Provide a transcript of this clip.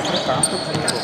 quatro.